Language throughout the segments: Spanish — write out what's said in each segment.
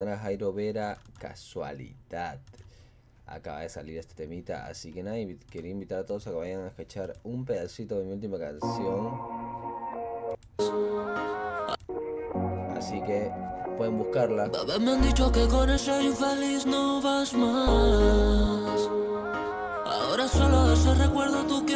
Jairo Vera, casualidad. Acaba de salir este temita, así que nada, quería invitar a todos a que vayan a escuchar un pedacito de mi última canción. Así que pueden buscarla. me han dicho que con ese infeliz no vas más. Ahora solo ese recuerdo tú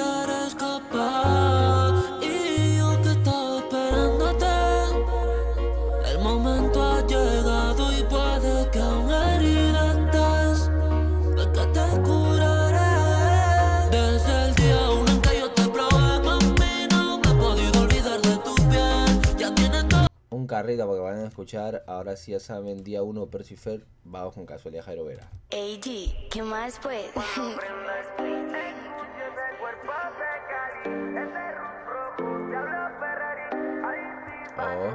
todo. Un carrito para que vayan a escuchar. Ahora sí ya saben, día 1 Percifer, vamos con casualidad Jairo Vera. AG, ¿qué más pues? Oh.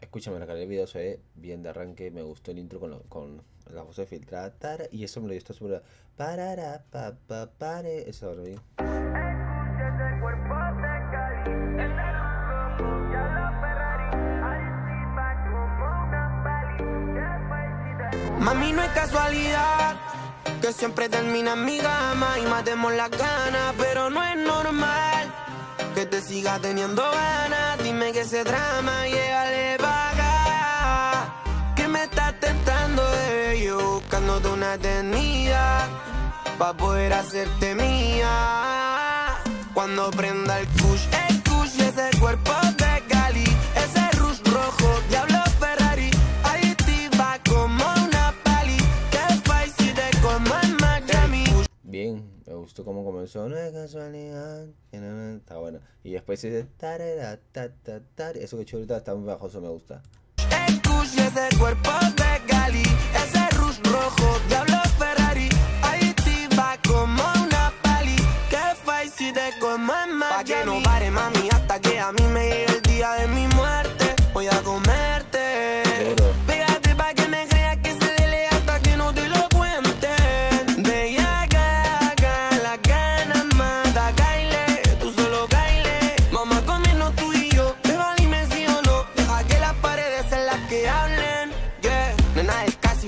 Escúchame, la calidad del video se ve bien de arranque. Me gustó el intro con, lo- con la voz filtrada. tara, y eso me lo dio esta súper. Parara, pa, pa, pare. Eso lo vi. Mami, no es casualidad que siempre termina en mi gama y matemos las ganas, pero no es normal que te siga teniendo ganas. Dime que ese drama, llégale pa' acá. Que me estás tentando, bebé, yo buscándote una eternidad pa' poder hacerte mía. Cuando prenda el kush, el kush ese cuerpo gustó cómo comenzó. No es casualidad. Está bueno. Y después dice. tarara, ta, ta. Eso que he hecho ahorita está muy bajoso, me gusta. El kush y ese cuerpo de Cali, ese rush rojo, diablo Ferrari, ahí te va como una pali, que fai si te como en Miami. Pa' que no pare mami hasta que a mí me llegue el día de mi muerte, voy a comerte.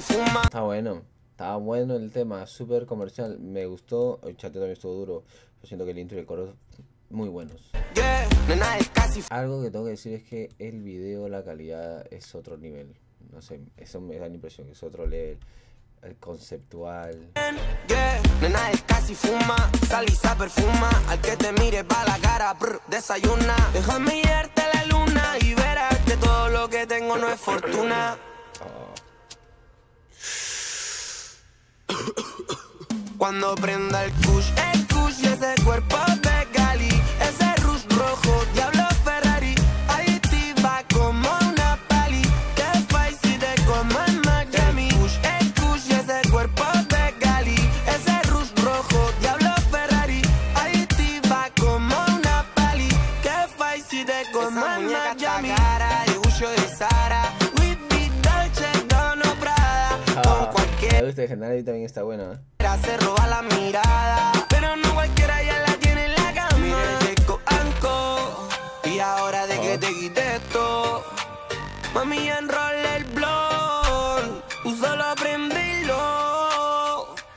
Fuma. Está bueno. Está bueno el tema, súper comercial. Me gustó. El chat también estuvo duro. Yo siento que el intro y el coro muy buenos. Yeah, nena, él casi Algo que tengo que decir es que el video, la calidad es otro nivel. No sé, eso me da la impresión que es otro level. El conceptual. Yeah, nena, casi fuma, sal y se perfuma. Al que te mire pa' la cara, brr, desayuna. Déjame llevarte la luna y verás que todo lo que tengo no es fortuna. Cuando prenda el kush, el kush y ese cuerpo de Cali, ese rush rojo, diablo Ferrari, ahí te va como una pali, que fai si te como en Miami. El kush, el kush y ese cuerpo de Cali, ese rush rojo, diablo Ferrari, ahí te va como una pali, que fai si te como en Miami. General y también está bueno, ¿eh? se roba la mirada. Pero no cualquiera ya la tiene en la cama. Mire que anco. Y ahora de que te quité esto. Mami, enrolla el blog. Solo aprendilo.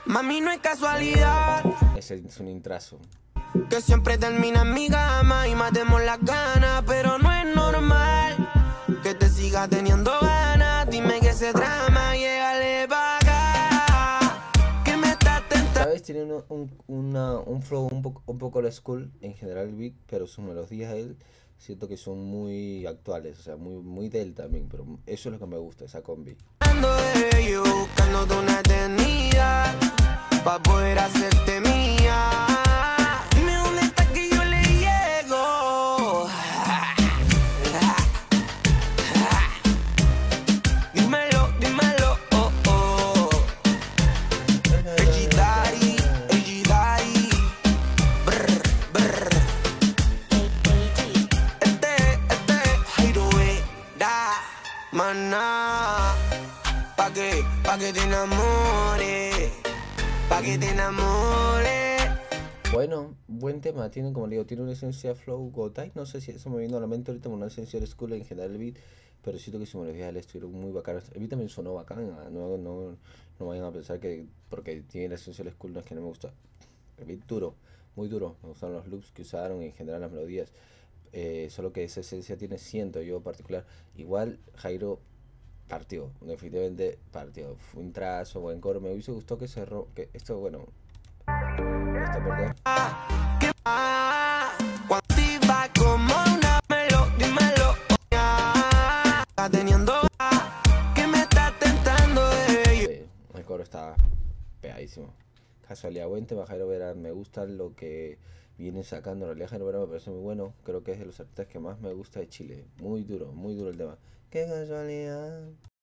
Mami, no es casualidad. Ese es un intrazo. Que siempre termina en mi gama y matemos las ganas, pero no es una- un flow un poco, un poco old school en general el beat, pero sus melodías él siento que son muy actuales, o sea, muy, muy de él también, pero eso es lo que me gusta, esa combi. Maná Pa' que, pa' que te enamores Pa' que te enamores Bueno, buen tema. Tiene, como le digo, tiene una esencia flow gotai. No sé si eso me vino a la mente ahorita, una esencia de school en general el beat. Pero siento que sus melodías del estuvieron muy bacanas. El beat también sonó bacán. ah, No, no, no vayan a pensar que porque tiene la esencia del school no es que no me gusta. El beat duro, muy duro. Me gustan los loops que usaron y en general las melodías. Eh, solo que esa esencia tiene, siento yo particular. Igual Jairo partió, definitivamente partió. Fue un trazo, buen coro. Me hubiese gustado que cerró. Que esto, bueno. Eh. Eh, el coro está pegadísimo. Casualidad, buen tema, Jairo Vera. Me gusta lo que viene sacando. En realidad, Vera me parece muy bueno. Creo que es de los artistas que más me gusta de Chile. Muy duro, muy duro el tema. Qué casualidad.